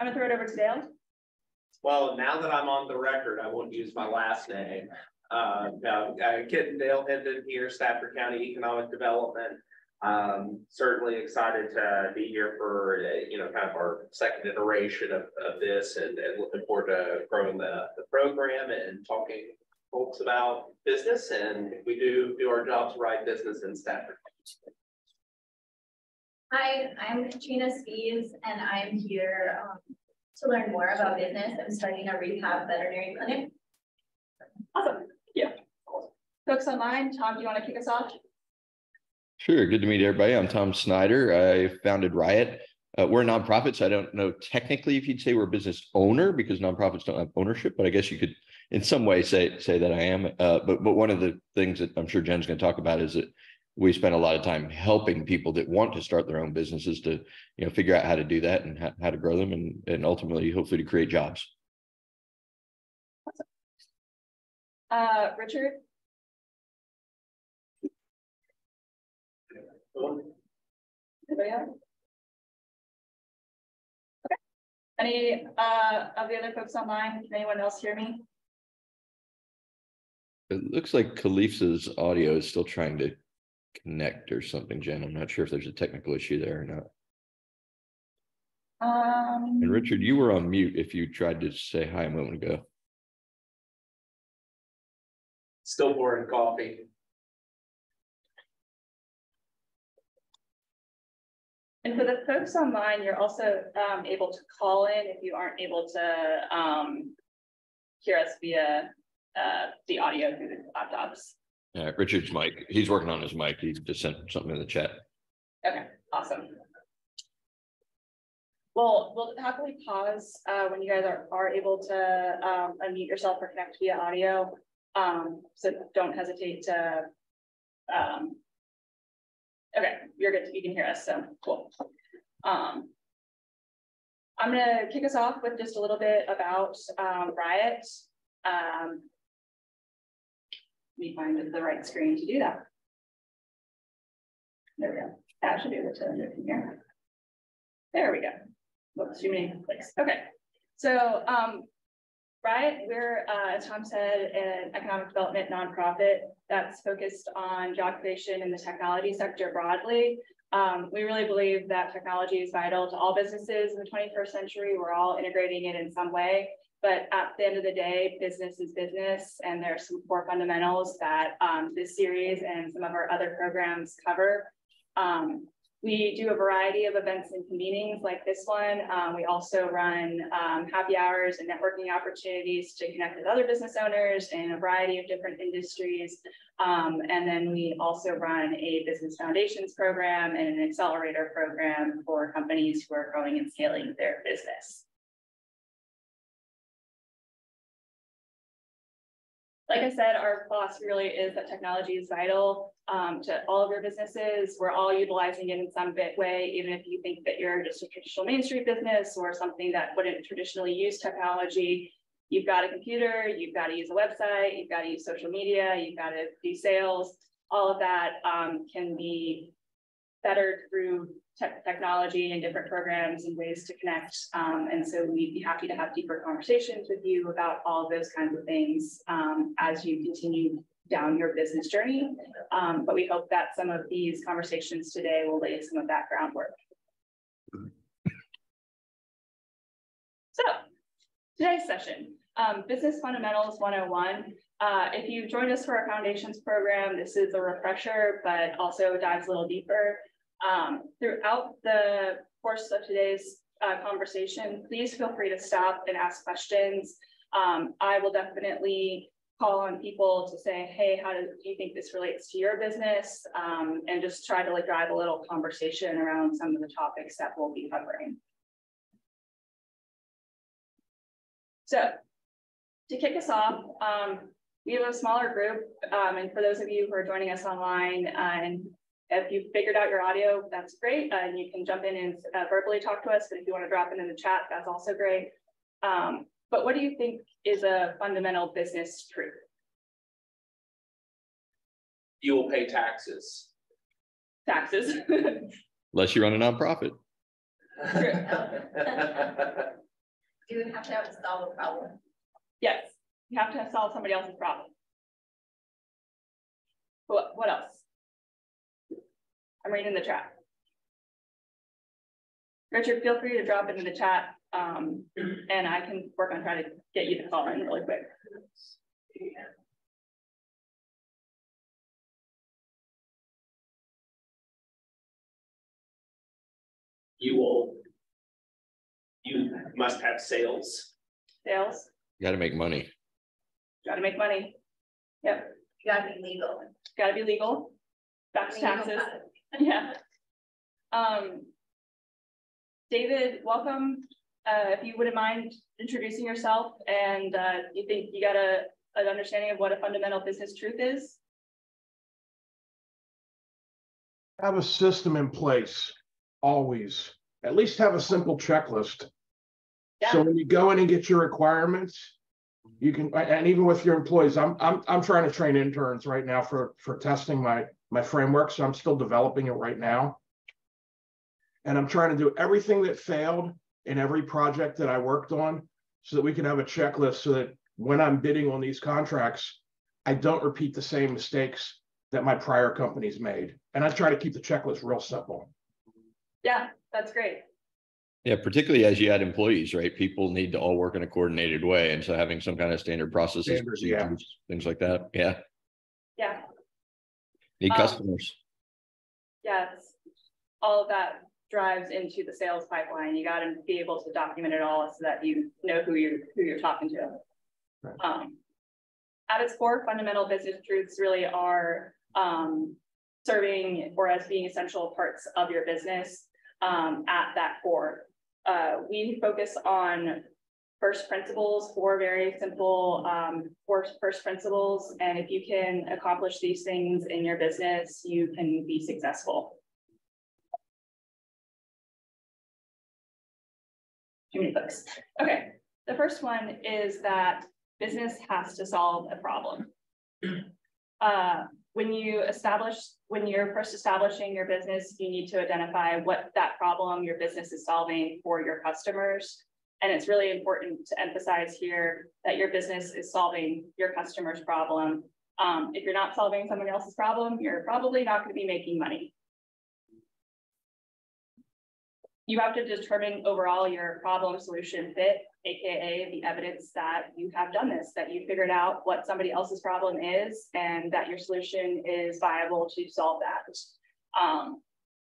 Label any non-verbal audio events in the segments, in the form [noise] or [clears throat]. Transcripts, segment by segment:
I'm gonna throw it over to Dale. Well, now that I'm on the record, I won't use my last name. Uh, no, uh, Kitten Dale Hendon here, Stafford County Economic Development. Um, certainly excited to be here for, uh, you know, kind of our second iteration of, of this and, and looking forward to growing the, the program and talking folks about business and if we do do our jobs right, business in Stafford. Hi, I'm Katrina Spees and I'm here um, to learn more about business. I'm starting a rehab veterinary clinic. Awesome, yeah. Folks online, Tom, do you want to kick us off? Sure. Good to meet everybody. I'm Tom Snyder. I founded RIoT. Uh, we're a nonprofit, so I don't know technically if you'd say we're a business owner because nonprofits don't have ownership, but I guess you could in some way say say that I am. Uh, but but one of the things that I'm sure Jen's going to talk about is that we spend a lot of time helping people that want to start their own businesses to you know figure out how to do that and how, how to grow them and and ultimately hopefully to create jobs. Uh, Richard? Anybody else? Okay. Any uh, of the other folks online? Can anyone else hear me? It looks like Khalifa's audio is still trying to connect or something, Jen. I'm not sure if there's a technical issue there or not. Um, And Richard, you were on mute if you tried to say hi a moment ago. Still pouring coffee. And for the folks online, you're also um, able to call in if you aren't able to um, hear us via uh, the audio through the laptops. Uh, Richard's mic, he's working on his mic. He just sent something in the chat. Okay, awesome. Well, we'll happily pause uh, when you guys are, are able to um, unmute yourself or connect via audio. Um, so don't hesitate to. Um, okay, you're good. You can hear us. So cool. Um, I'm gonna kick us off with just a little bit about um, RIoT. Um, me find the right screen to do that. There we go. That should be able to do it from here. There we go. Whoops, too many clicks. Okay. So um, RIoT, we're, uh, as Tom said, an economic development nonprofit that's focused on job creation in the technology sector broadly. Um, we really believe that technology is vital to all businesses in the 21st century. We're all integrating it in some way. But at the end of the day, business is business, and there are some core fundamentals that um, this series and some of our other programs cover. Um, we do a variety of events and convenings like this one. Um, we also run um, happy hours and networking opportunities to connect with other business owners in a variety of different industries. Um, and then we also run a business foundations program and an accelerator program for companies who are growing and scaling their business. Like I said, our philosophy really is that technology is vital um, to all of your businesses. We're all utilizing it in some bit way, even if you think that you're just a traditional Main Street business or something that wouldn't traditionally use technology. You've got a computer, you've got to use a website, you've got to use social media, you've got to do sales. All of that um, can be bettered through te technology and different programs and ways to connect. Um, and so we'd be happy to have deeper conversations with you about all those kinds of things um, as you continue down your business journey. Um, but we hope that some of these conversations today will lay some of that groundwork. So today's session, um, Business Fundamentals 101. Uh, if you joined us for our foundations program, this is a refresher, but also dives a little deeper. Um, throughout the course of today's uh, conversation, please feel free to stop and ask questions. Um, I will definitely call on people to say, hey, how do, you think this relates to your business? Um, and just try to like drive a little conversation around some of the topics that we'll be covering. So to kick us off, um, we have a smaller group. Um, and for those of you who are joining us online uh, and if you figured out your audio, that's great. Uh, and you can jump in and uh, verbally talk to us. But if you want to drop it in the chat, that's also great. Um, but what do you think is a fundamental business truth? You will pay taxes. Taxes. [laughs] Unless you run a nonprofit. [laughs] do have to have to solve a problem. Yes, you have to solve somebody else's problem. What, what else? I'm reading the chat. Richard, feel free to drop into the chat, um, and I can work on trying to get you to call in really quick. You will. You must have sales. Sales, You Got to make money. gotta make money. Yep, You gotta be legal. gotta be legal. Back to Legal taxes, product. [laughs] yeah. Um. David, welcome. Uh, if you wouldn't mind introducing yourself and, uh, you think you got a, an understanding of what a fundamental business truth is? have a system in place, always. At least have a simple checklist. So when you go in and get your requirements, you can, and even with your employees, I'm, I'm, I'm trying to train interns right now for, for testing my, my framework, so I'm still developing it right now. And I'm trying to do everything that failed in every project that I worked on, so that we can have a checklist, so that when I'm bidding on these contracts, I don't repeat the same mistakes that my prior companies made. And I try to keep the checklist real simple. yeah, that's great. Yeah, particularly as you add employees, right? People need to all work in a coordinated way. And so having some kind of standard processes, Standards, yeah. procedures, things like that. Yeah. Yeah, Need Um, customers. yes. All of that drives into the sales pipeline. You gotta be able to document it all so that you know who you're, who you're talking to. Right. Um, at its core, fundamental business truths really are, um, serving or as being essential parts of your business, um, at that core. Uh, we focus on first principles, four very simple, um, first principles. And if you can accomplish these things in your business, you can be successful. Too many books. Okay, the first one is that business has to solve a problem. [clears throat] Uh, when you establish, when you're first establishing your business, you need to identify what that problem your business is solving for your customers. And it's really important to emphasize here that your business is solving your customer's problem. Um, if you're not solving someone else's problem, you're probably not going to be making money. You have to determine overall your problem solution fit, AKA the evidence that you have done this, that you figured out what somebody else's problem is and that your solution is viable to solve that. Um,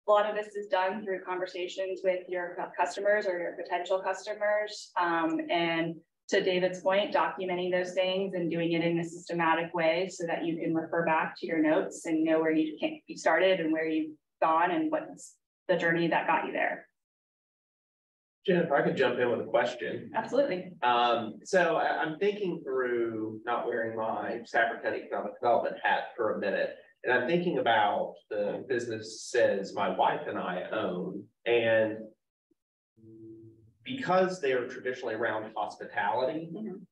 a lot of this is done through conversations with your customers or your potential customers. Um, and to David's point, documenting those things and doing it in a systematic way so that you can refer back to your notes and know where you can you started and where you've gone and what's the journey that got you there. Jen, if I could jump in with a question. Absolutely. Um, so I, I'm thinking through not wearing my Stafford County Economic Development hat for a minute. And I'm thinking about the businesses my wife and I own and because they are traditionally around hospitality, Mhm.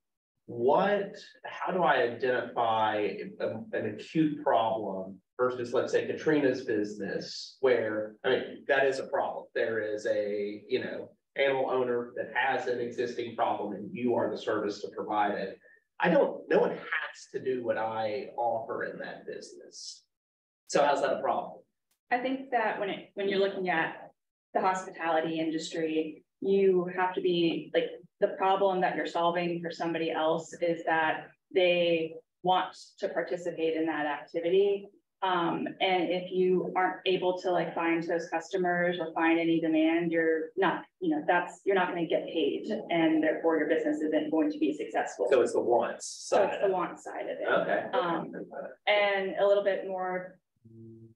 what, how do I identify a- an acute problem versus, let's say, Katrina's business where, I mean, that is a problem. There is a, you know, animal owner that has an existing problem and you are the service to provide it. I don't, no one has to do what I offer in that business. So how's that a problem? I think that when it, when you're looking at the hospitality industry, you have to be like, the problem that you're solving for somebody else is that they want to participate in that activity. Um, and if you aren't able to like find those customers or find any demand, you're not, you know, that's, you're not gonna get paid and therefore your business isn't going to be successful. So it's the wants So it's the want side of it. Okay. Um, and a little bit more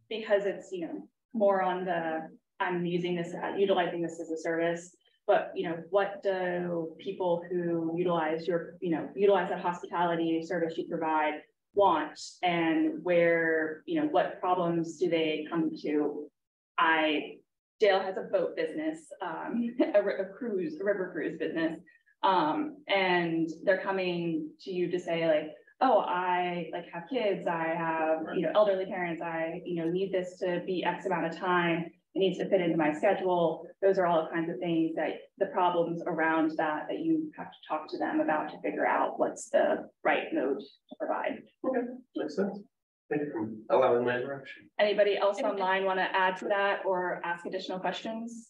because it's, you know, more on the, I'm using this, utilizing this as a service. But, you know, what do people who utilize your, you know, utilize that hospitality service you provide want? And where, you know, what problems do they come to? I, Dale has a boat business, um, [laughs] a, a cruise, a river cruise business. Um, and they're coming to you to say like, oh, I like have kids, I have, you know, elderly parents, I, you know, need this to be X amount of time. It needs to fit into my schedule. Those are all kinds of things that the problems around that that you have to talk to them about to figure out what's the right mode to provide. Okay, makes sense. Thank you for allowing my interruption. Anybody else online want to add to that or ask additional questions?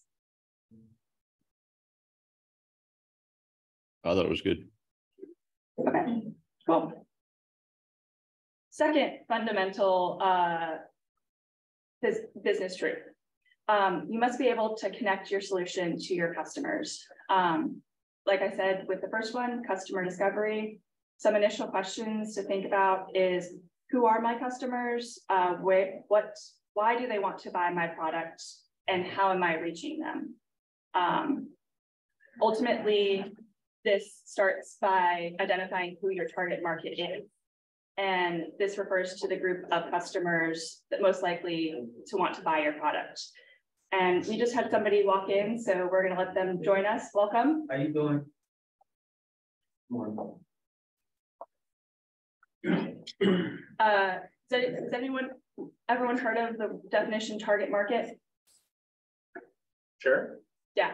I thought it was good. Okay, cool. Second fundamental uh, business truth. Um, you must be able to connect your solution to your customers. Um, like I said, with the first one, customer discovery, some initial questions to think about is who are my customers? Uh, where, what, why do they want to buy my product? And how am I reaching them? Um, ultimately, this starts by identifying who your target market is. And this refers to the group of customers that most likely to want to buy your product. And we just had somebody walk in, so we're gonna let them join us. Welcome. How are you doing? Morning. Uh, has has anyone, everyone heard of the definition target market? Sure. Yeah.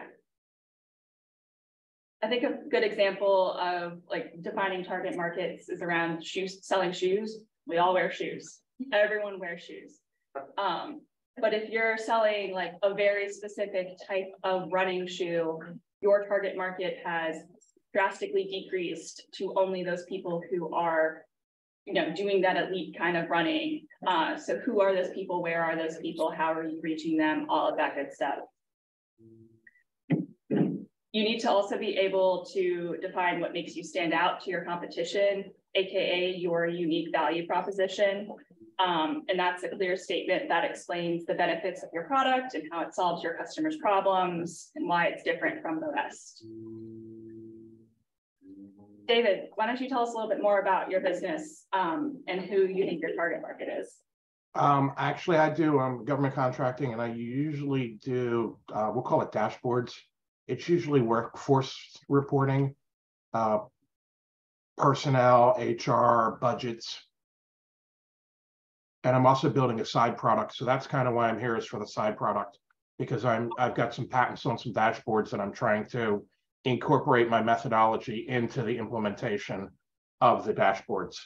I think a good example of like defining target markets is around shoes, selling shoes. We all wear shoes. Everyone wears shoes. Um, but if you're selling like a very specific type of running shoe, your target market has drastically decreased to only those people who are, you know, doing that elite kind of running. Uh, so who are those people? Where are those people? How are you reaching them? All of that good stuff. You need to also be able to define what makes you stand out to your competition, AKA your unique value proposition. Um, and that's a clear statement that explains the benefits of your product and how it solves your customers' problems and why it's different from the rest. David, why don't you tell us a little bit more about your business um, and who you think your target market is? Um, actually, I do um government contracting and I usually do, uh, we'll call it dashboards. It's usually workforce reporting, uh, personnel, HR, budgets. And I'm also building a side product. So that's kind of why I'm here is for the side product. Because I'm, I've got some patents on some dashboards that I'm trying to incorporate my methodology into the implementation of the dashboards.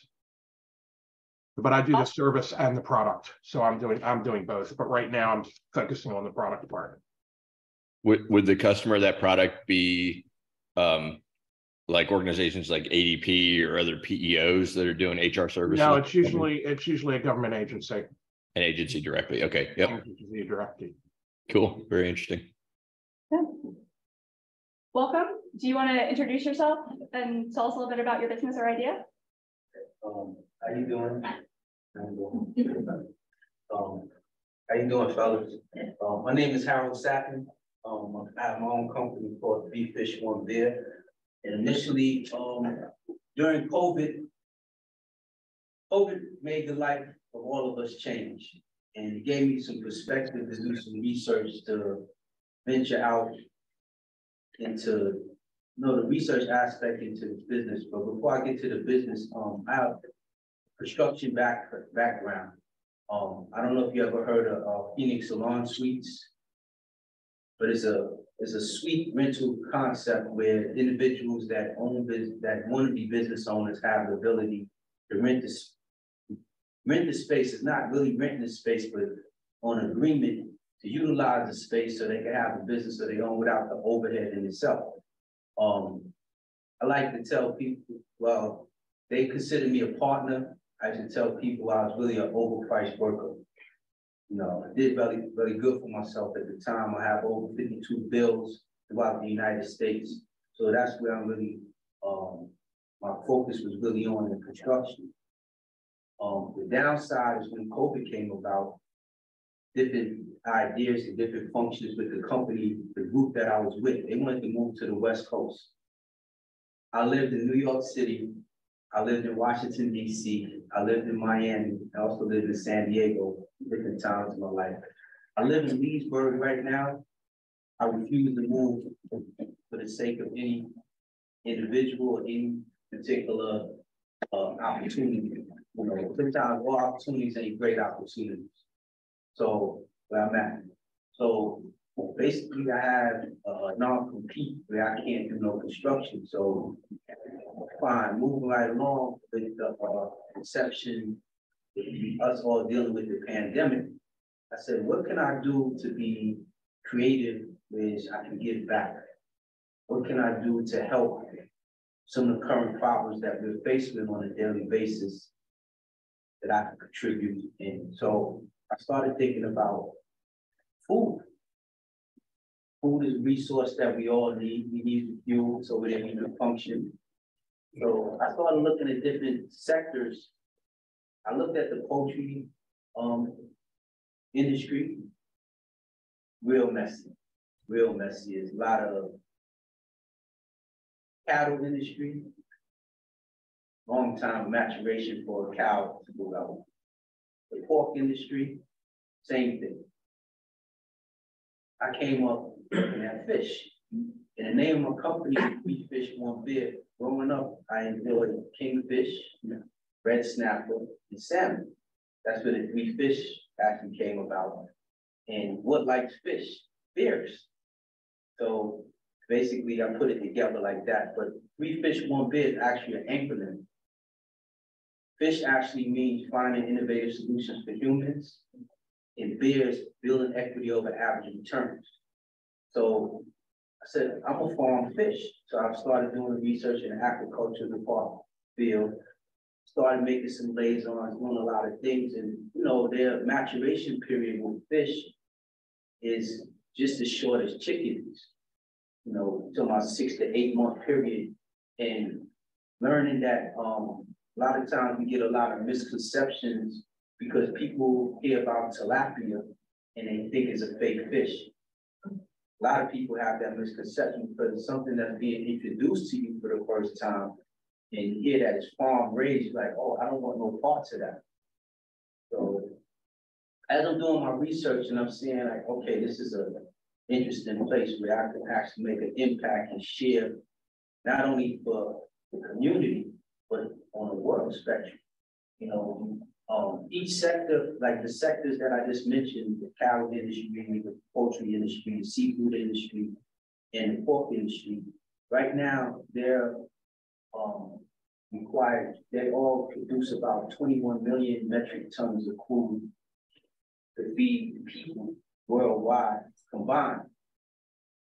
But I do the service and the product. So I'm doing, I'm doing both. But right now I'm focusing on the product part. Would, would the customer of that product be, um, like organizations like ADP or other PEOs that are doing HR services? No, it's usually, it's usually a government agency. An agency directly. Okay, yep, Agency Directly. cool, very interesting. Yeah. Welcome. Do you want to introduce yourself and tell us a little bit about your business or idea? Um, how you doing? How you doing? Um, how you doing, fellas? Um, my name is Harold Sappin. Um, I have my own company called Three Fish One Beer. And initially, um, during COVID, COVID made the life of all of us change. And gave me some perspective to do some research to venture out into, you know, the research aspect into the business. But before I get to the business, um, I have construction back, background. Um, I don't know if you ever heard of, uh, Phoenix Salon Suites. But it's a, it's a suite rental concept where individuals that own that want to be business owners have the ability to rent this. Rent the space, it's not really renting the space, but on agreement to utilize the space so they can have a business of their own without the overhead in itself. Um, I like to tell people, well, they consider me a partner. I should tell people I was really an overpriced worker. You know, I did really, really good for myself at the time. I have over fifty-two bills throughout the United States. So that's where I'm really, um, my focus was really on the construction. Um, the downside is when COVID came about, different ideas and different functions with the company, the group that I was with, they wanted to move to the West Coast. I lived in New York City. I lived in Washington DC. I lived in Miami. I also lived in San Diego, different times in my life. I live in Leesburg right now. I refuse to move for the sake of any individual or any particular uh, opportunity. You know, sometimes all opportunities ain't great opportunities. So where I'm at. So basically I have a non-compete where I can't do no construction, so fine, moving right along with the uh us all dealing with the pandemic. I said, what can I do to be creative, which I can give back? What can I do to help some of the current problems that we're with on a daily basis that I can contribute in? So I started thinking about food. Food is a resource that we all need. We need fuel so we can function. So I started looking at different sectors. I looked at the poultry um industry. Real messy, real messy. It's a lot of cattle industry. Long time maturation for a cow to go out. The pork industry, same thing. I came up looking at fish. In the name of my company, Three Fish One Beer. Growing up, I enjoyed kingfish, red snapper, and salmon. That's where the three fish actually came about. And what likes fish? Beers. So basically, I put it together like that, but three fish, one beer is actually an acronym. Fish actually means finding innovative solutions for humans, and beers building equity over average returns. So I said, I'm a farm fish. So I've started doing research in the aquaculture department field. Started making some liaisons, doing a lot of things, and you know, their maturation period with fish is just as short as chickens. You know, to my six to eight month period, and learning that um a lot of times we get a lot of misconceptions because people hear about tilapia and they think it's a fake fish. A lot of people have that misconception because it's something that's being introduced to you for the first time. And you hear that it's farm raised, you're like, oh, I don't want no parts of that. So as I'm doing my research and I'm seeing like, okay, this is a interesting place where I can actually make an impact and share, not only for the community, but on a world spectrum. You know, um, each sector, like the sectors that I just mentioned, the cattle industry, the poultry industry, the seafood industry, and the pork industry, right now, they're um, required, they all produce about 21 million metric tons of food to feed people worldwide combined.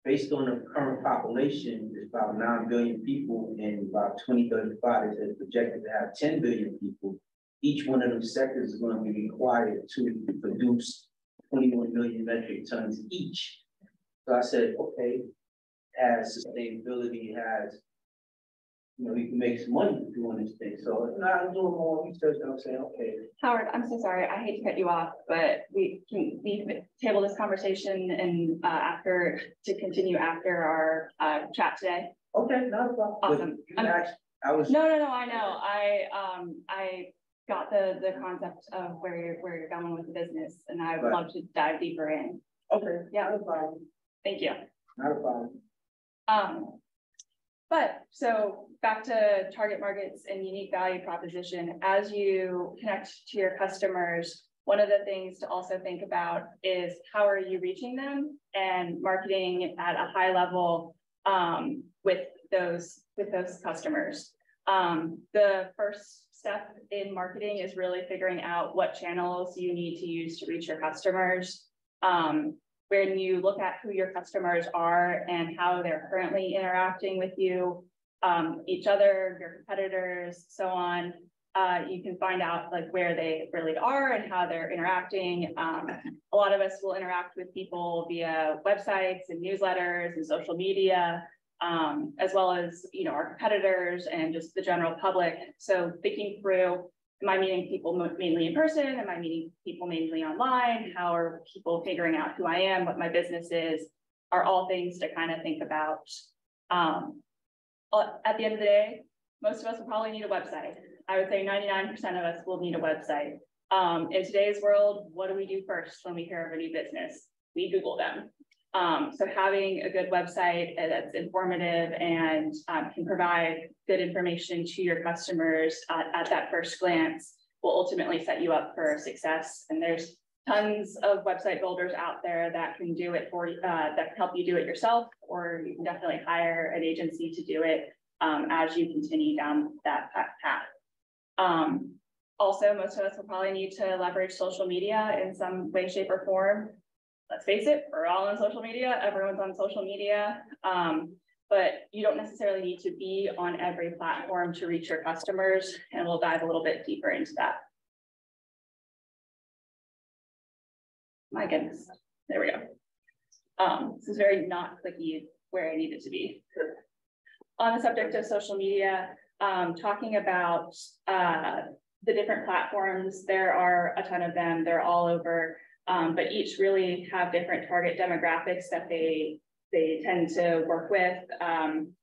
Based on the current population, it's about nine billion people and twenty thirty-five is projected to have ten billion people. Each one of those sectors is gonna be required to produce twenty-one million metric tons each. So I said, okay, has sustainability, has you know, you can make some money doing this thing. So know, I'm doing more research and I'm saying, okay, Howard, I'm so sorry. I hate to cut you off, but we can we table this conversation and uh, after to continue after our uh, chat today. okay, not a problem. Awesome. asked- I was, No, no, no. I know. I um I got the the concept of where you're where you're going with the business, and I would Right. love to dive deeper in. okay, Yeah. not a problem, Thank you. not a problem. Um, but so back to target markets and unique value proposition, as you connect to your customers, one of the things to also think about is how are you reaching them and marketing at a high level um, with those with those customers. Um, the first step in marketing is really figuring out what channels you need to use to reach your customers. Um, when you look at who your customers are and how they're currently interacting with you, um, each other, your competitors, so on, uh, you can find out like where they really are and how they're interacting. Um, a lot of us will interact with people via websites and newsletters and social media, um, as well as, you know, our competitors and just the general public. So thinking through Am I meeting people mainly in person? Am I meeting people mainly online? How are people figuring out who I am, what my business is? Are all things to kind of think about. Um, uh, at the end of the day, most of us will probably need a website. I would say ninety-nine percent of us will need a website. Um, in today's world, what do we do first when we hear of a new business? We Google them. Um, so having a good website uh, that's informative and um, can provide good information to your customers uh, at that first glance will ultimately set you up for success. And there's tons of website builders out there that can do it for, uh, that can help you do it yourself, or you can definitely hire an agency to do it um, as you continue down that path. Um, also, most of us will probably need to leverage social media in some way, shape, or form. Let's face it, we're all on social media. Everyone's on social media. Um, but you don't necessarily need to be on every platform to reach your customers. And we'll dive a little bit deeper into that. My goodness, there we go. Um, this is very not clicky where I need it to be. On the subject of social media, um, talking about uh, the different platforms, there are a ton of them, they're all over, um, but each really have different target demographics that they they tend to work with. Um,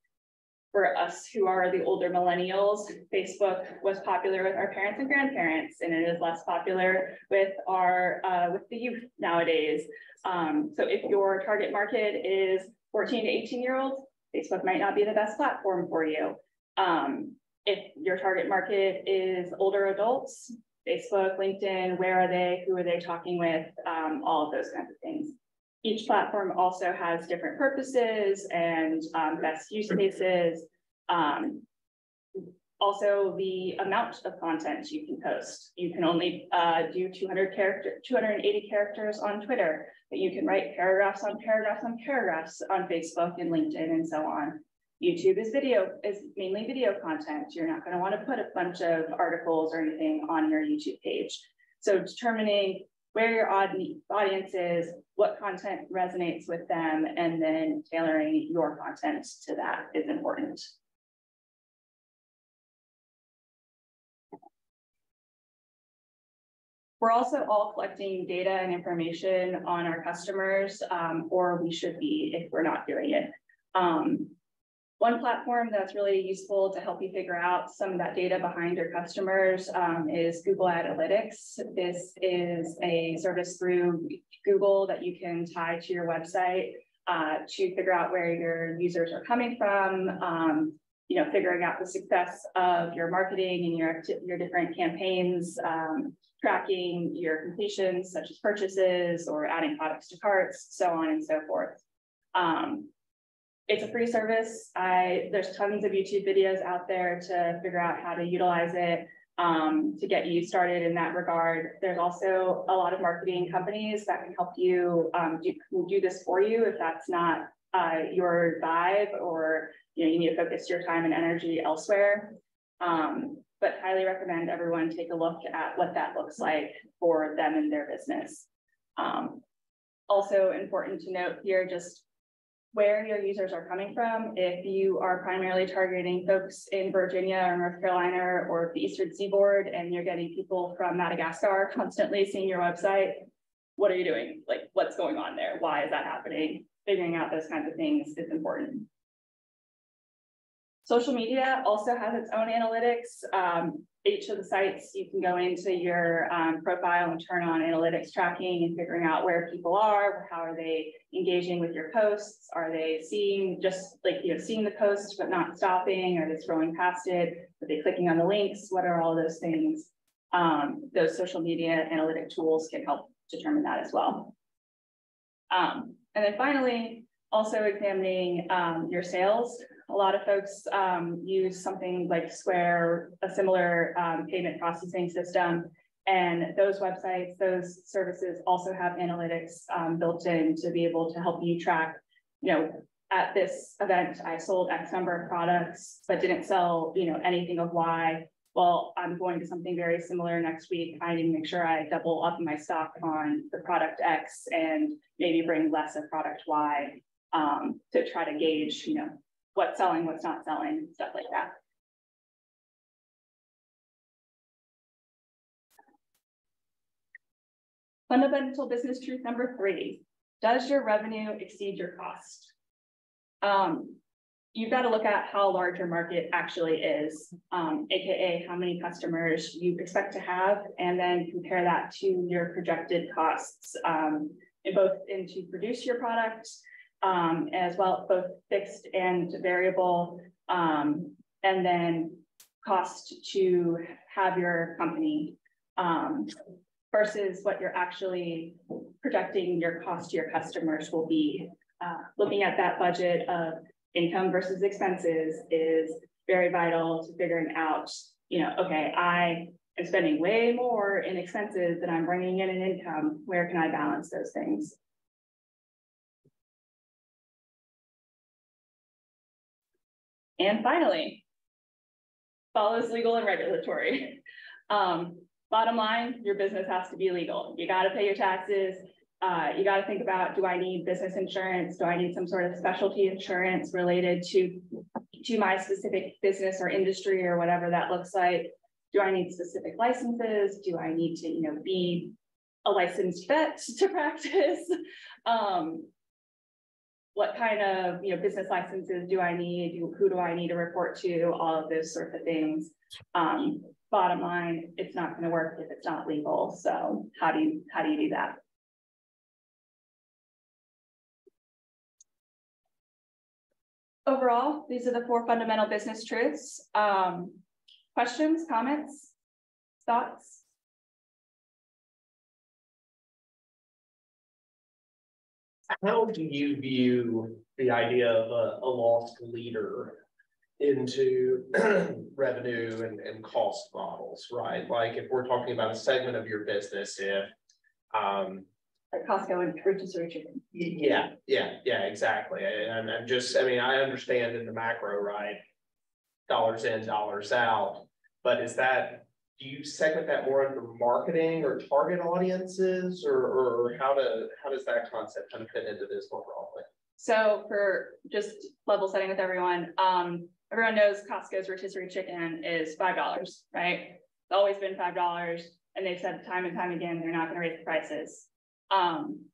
for us who are the older millennials, Facebook was popular with our parents and grandparents, and it is less popular with our uh, with the youth nowadays. Um, so if your target market is 14 to 18 year olds, Facebook might not be the best platform for you. Um, if your target market is older adults, Facebook, LinkedIn, where are they? Who are they talking with? Um, all of those kinds of things. Each platform also has different purposes and um, best use cases. Um, also, the amount of content you can post. You can only uh, do 200 character, 280 characters on Twitter, but you can write paragraphs on paragraphs on paragraphs on Facebook and LinkedIn and so on. YouTube is video, is mainly video content. You're not going to want to put a bunch of articles or anything on your YouTube page. So determining where your audience is, what content resonates with them, and then tailoring your content to that is important. We're also all collecting data and information on our customers, um, or we should be if we're not doing it. Um, one platform that's really useful to help you figure out some of that data behind your customers um, is Google Analytics. This is a service through Google that you can tie to your website uh, to figure out where your users are coming from, um, you know, figuring out the success of your marketing and your, your different campaigns, um, tracking your completions such as purchases or adding products to carts, so on and so forth. Um, it's a free service. I there's tons of YouTube videos out there to figure out how to utilize it um, to get you started in that regard. There's also a lot of marketing companies that can help you um, do, do this for you if that's not uh, your vibe or you know you need to focus your time and energy elsewhere. Um, but highly recommend everyone take a look at what that looks like for them and their business. Um, also important to note here, just where your users are coming from. If you are primarily targeting folks in Virginia or North Carolina or the Eastern Seaboard and you're getting people from Madagascar constantly seeing your website, what are you doing? Like what's going on there? Why is that happening? Figuring out those kinds of things is important. Social media also has its own analytics. Um, each of the sites, you can go into your um, profile and turn on analytics tracking and figuring out where people are, how are they engaging with your posts? Are they seeing just like, you know, seeing the post, but not stopping? Are they scrolling past it? Are they clicking on the links? What are all those things? Um, those social media analytic tools can help determine that as well. Um, and then finally, also examining um, your sales a lot of folks um, use something like Square, a similar um, payment processing system. And those websites, those services also have analytics um, built in to be able to help you track, you know, at this event, I sold X number of products, but didn't sell, you know, anything of Y. Well, I'm going to something very similar next week. I need to make sure I double up my stock on the product X and maybe bring less of product Y um, to try to gauge, you know, what's selling, what's not selling, stuff like that. Fundamental business truth number three, does your revenue exceed your cost? Um, you've got to look at how large your market actually is, um, AKA how many customers you expect to have, and then compare that to your projected costs um, in both in to produce your product um, as well, both fixed and variable, um, and then cost to have your company. Um, versus what you're actually projecting your cost to your customers will be. Uh, looking at that budget of income versus expenses is very vital to figuring out, you know, okay, I am spending way more in expenses than I'm bringing in in income. Where can I balance those things? And finally, follows legal and regulatory. Um, bottom line, your business has to be legal. You got to pay your taxes. Uh, you got to think about, do I need business insurance? Do I need some sort of specialty insurance related to, to my specific business or industry or whatever that looks like? Do I need specific licenses? Do I need to, you know, be a licensed vet [laughs] to practice? Um, what kind of, you know, business licenses do I need? Who do I need to report to? All of those sorts of things. Um, bottom line, it's not going to work if it's not legal. So how do you, how do you do that? Overall, these are the four fundamental business truths. Um, questions, comments, thoughts? How do you view the idea of a, a loss leader into [clears throat] revenue and, and cost models, right? Like if we're talking about a segment of your business, if um, Like Costco and rotisserie chicken. Yeah, yeah, yeah, exactly. And I'm just, I mean, I understand in the macro, right? Dollars in, dollars out, but is that, do you segment that more under marketing or target audiences or, or how to, how does that concept kind of fit into this more broadly? So for just level setting with everyone, um, everyone knows Costco's rotisserie chicken is five dollars, right? It's always been five dollars, and they've said time and time again, they're not gonna raise the prices. Um,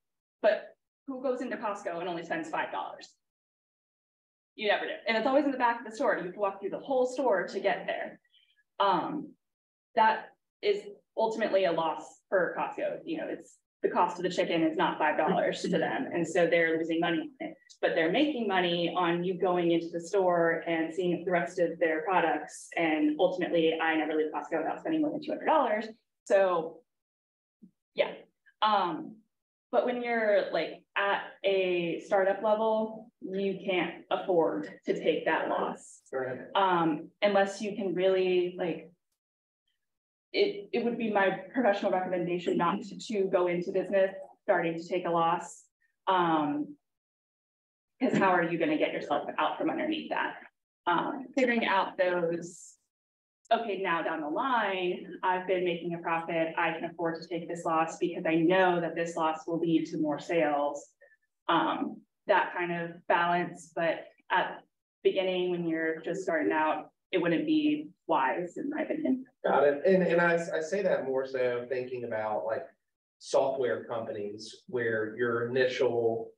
but who goes into Costco and only spends five dollars? You never do, and it's always in the back of the store. You have to walk through the whole store to get there. Um, that is ultimately a loss for Costco. You know, it's the cost of the chicken is not five dollars to them, and so they're losing money on it. But they're making money on you going into the store and seeing the rest of their products. And ultimately, I never leave Costco without spending more than two hundred dollars. So, yeah. Um, but when you're like at a startup level, you can't afford to take that loss um, unless you can really like. It, it would be my professional recommendation not to, to go into business starting to take a loss. Um. Cause how are you gonna get yourself out from underneath that? Um, figuring out those. Okay, now down the line, I've been making a profit, I can afford to take this loss because I know that this loss will lead to more sales. Um, that kind of balance, but at beginning, when you're just starting out, it wouldn't be wise, in my opinion. Got it. And, and I, I say that more so thinking about like software companies where your initial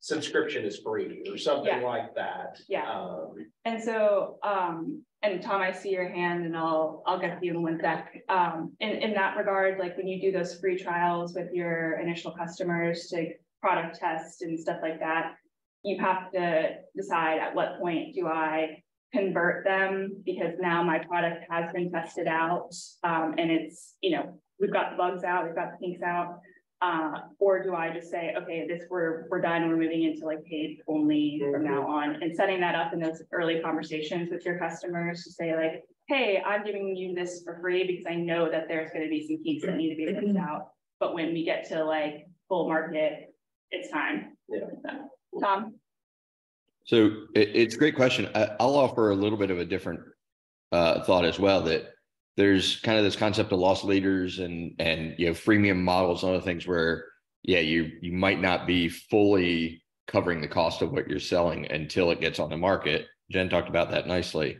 subscription is free or something Yeah. like that. Yeah. Um, And so, um, and Tom, I see your hand and I'll, I'll get to you in one sec. Um, in, in that regard, like when you do those free trials with your initial customers to product test and stuff like that, you have to decide at what point do I convert them? Because now my product has been tested out, um, and it's, you know, we've got the bugs out, we've got the kinks out. Uh, or do I just say, okay, this, we're, we're done, we're moving into like paid only from now on and setting that up in those early conversations with your customers to say like, hey, I'm giving you this for free because I know that there's gonna be some kinks that need to be worked out. But when we get to like full market, it's time. Yeah. So, Tom, So it, it's a great question. I, I'll offer a little bit of a different uh, thought as well that there's kind of this concept of loss leaders and and you know freemium models and other things where yeah you you might not be fully covering the cost of what you're selling until it gets on the market. Jen talked about that nicely.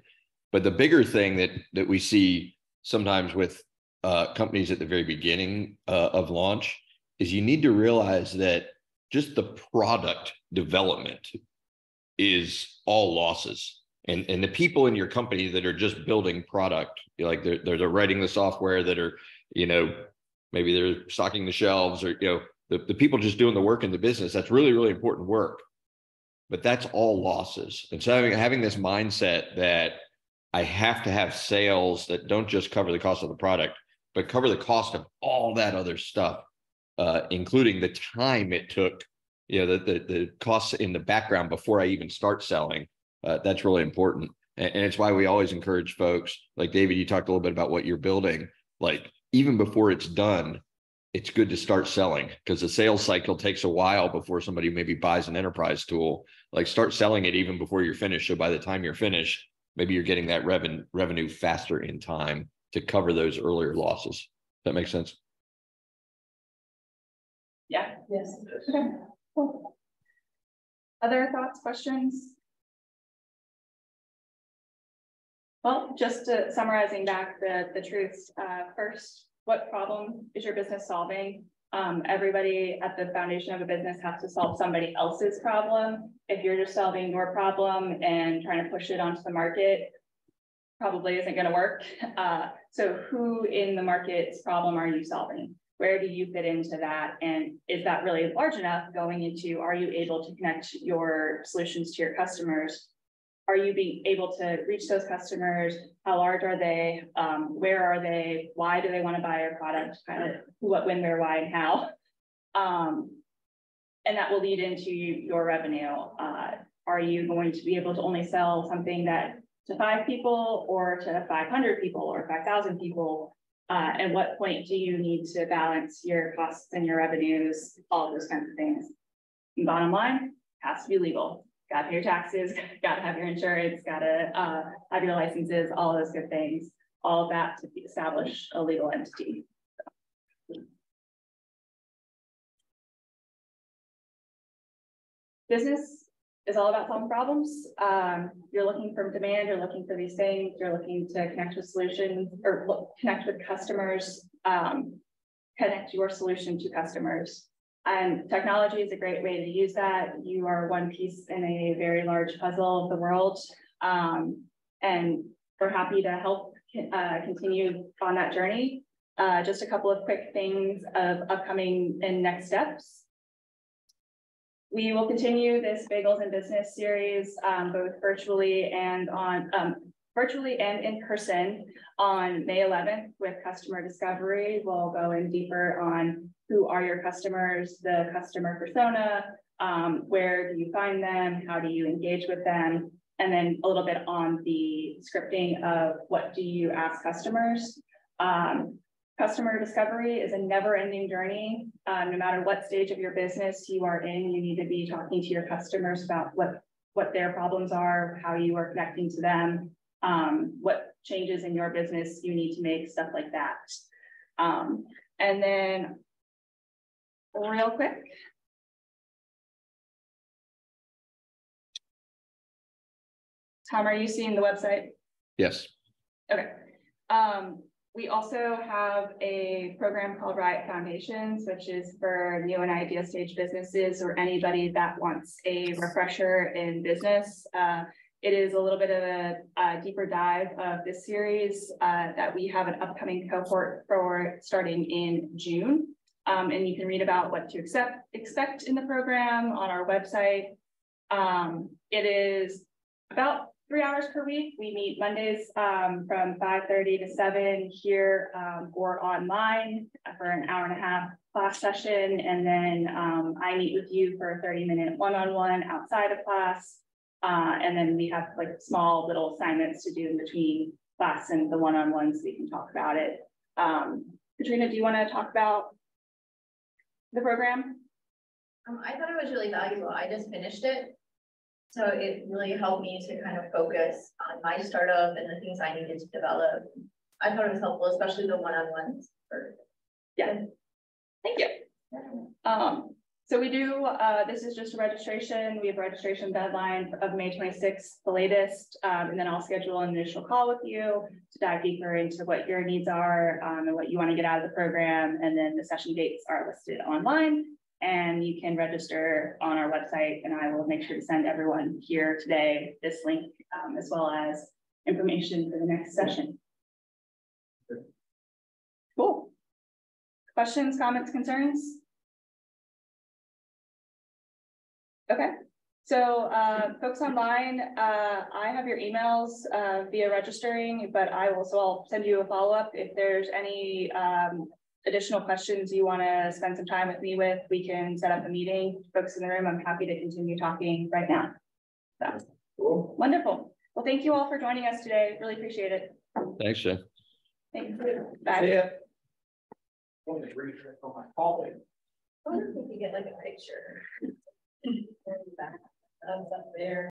But the bigger thing that that we see sometimes with uh, companies at the very beginning uh, of launch is you need to realize that just the product development is all losses. And, and the people in your company that are just building product, like they're, they're, writing the software that are, you know, maybe they're stocking the shelves or, you know, the, the people just doing the work in the business, that's really, really important work. But that's all losses. And so having, having this mindset that I have to have sales that don't just cover the cost of the product, but cover the cost of all that other stuff. Uh, including the time it took, you know, the, the, the costs in the background before I even start selling. Uh, that's really important. And, and it's why we always encourage folks, like David, you talked a little bit about what you're building, like even before it's done, it's good to start selling because the sales cycle takes a while before somebody maybe buys an enterprise tool. Like start selling it even before you're finished. So by the time you're finished, maybe you're getting that revenue revenue faster in time to cover those earlier losses. That makes sense. Yeah. Yes. [laughs] Other thoughts, questions? Well, just to summarizing back the, the truths, uh, first, what problem is your business solving? Um, everybody at the foundation of a business has to solve somebody else's problem. If you're just solving your problem and trying to push it onto the market, probably isn't gonna work. Uh, so who in the market's problem are you solving? Where do you fit into that? And is that really large enough going into, are you able to connect your solutions to your customers? Are you being able to reach those customers? How large are they? Um, where are they? Why do they want to buy your product? Kind of what, when, where, why, and how. Um, and that will lead into your revenue. Uh, are you going to be able to only sell something that to five people or to 500 people or 5,000 people? Uh, at what point do you need to balance your costs and your revenues, all those kinds of things? And bottom line, has to be legal. Got to pay your taxes, [laughs] got to have your insurance, got to uh, have your licenses, all those good things. All of that to establish a legal entity. Business is all about solving problems. Um, you're looking for demand, you're looking for these things, you're looking to connect with solutions or look, connect with customers, um, connect your solution to customers. And technology is a great way to use that. You are one piece in a very large puzzle of the world. Um, and we're happy to help uh, continue on that journey. Uh, just a couple of quick things of upcoming and next steps. We will continue this Bagels and Business series, um, both virtually and on um, virtually and in person on May 11th with customer discovery. We'll go in deeper on who are your customers, the customer persona, um, where do you find them, how do you engage with them, and then a little bit on the scripting of what do you ask customers. Um, Customer discovery is a never ending journey. Um, no matter what stage of your business you are in, you need to be talking to your customers about what, what their problems are, how you are connecting to them, um, what changes in your business you need to make, stuff like that. Um, and then real quick. Tom, are you seeing the website? Yes. Okay. Um, we also have a program called RIoT Foundations, which is for new and idea stage businesses or anybody that wants a refresher in business. Uh, it is a little bit of a, a deeper dive of this series uh, that we have an upcoming cohort for starting in June. Um, and you can read about what to accept, expect in the program on our website. Um, it is about three hours per week. We meet Mondays um, from 5.30 to 7 here um, or online for an hour and a half class session. And then um, I meet with you for a 30 minute one-on-one outside of class. Uh, and then we have like small little assignments to do in between class and the one-on-ones so we can talk about it. Um, Katrina, do you want to talk about the program? Um, I thought it was really valuable. I just finished it. So it really helped me to kind of focus on my startup and the things I needed to develop. I thought it was helpful, especially the one-on-ones. Yeah. Thank you. Um, so we do, uh, this is just a registration. We have a registration deadline of May 26th, the latest, um, and then I'll schedule an initial call with you to dive deeper into what your needs are um, and what you want to get out of the program. And then the session dates are listed online and you can register on our website and I will make sure to send everyone here today this link um, as well as information for the next session. Cool. Questions, comments, concerns? Okay, So uh, folks online, uh, I have your emails uh, via registering, but I will, so I'll send you a follow-up. If there's any um, additional questions you want to spend some time with me with, we can set up a meeting. Folks in the room, I'm happy to continue talking right now. So, wonderful. Well, thank you all for joining us today. Really appreciate it. Thanks, Jen. Thanks. Bye. I wonder if we could get like a picture. [laughs] That's up there.